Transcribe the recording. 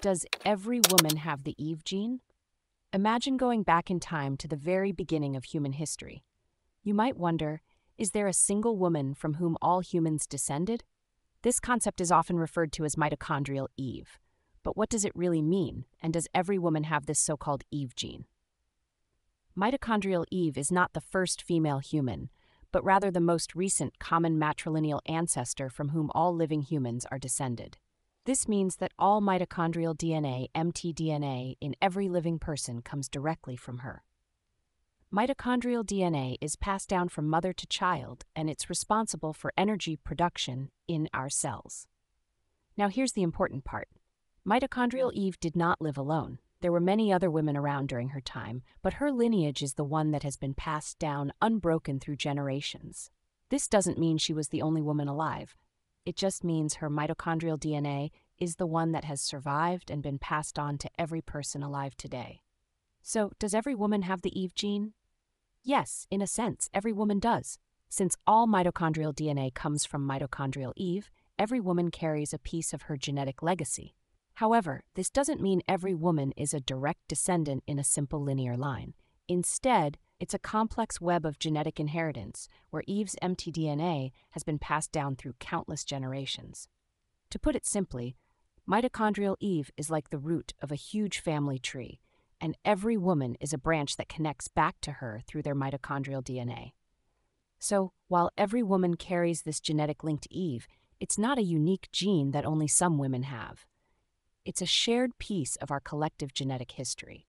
Does every woman have the Eve gene? Imagine going back in time to the very beginning of human history. You might wonder is there a single woman from whom all humans descended? This concept is often referred to as mitochondrial Eve. But what does it really mean, and does every woman have this so called Eve gene? Mitochondrial Eve is not the first female human, but rather the most recent common matrilineal ancestor from whom all living humans are descended. This means that all mitochondrial DNA, mtDNA, in every living person comes directly from her. Mitochondrial DNA is passed down from mother to child, and it's responsible for energy production in our cells. Now, here's the important part Mitochondrial Eve did not live alone. There were many other women around during her time, but her lineage is the one that has been passed down unbroken through generations. This doesn't mean she was the only woman alive. It just means her mitochondrial DNA is the one that has survived and been passed on to every person alive today. So, does every woman have the Eve gene? Yes, in a sense, every woman does. Since all mitochondrial DNA comes from mitochondrial Eve, every woman carries a piece of her genetic legacy. However, this doesn't mean every woman is a direct descendant in a simple linear line. Instead, it's a complex web of genetic inheritance where Eve's mtDNA has been passed down through countless generations. To put it simply, mitochondrial Eve is like the root of a huge family tree, and every woman is a branch that connects back to her through their mitochondrial DNA. So, while every woman carries this genetic link to Eve, it's not a unique gene that only some women have. It's a shared piece of our collective genetic history.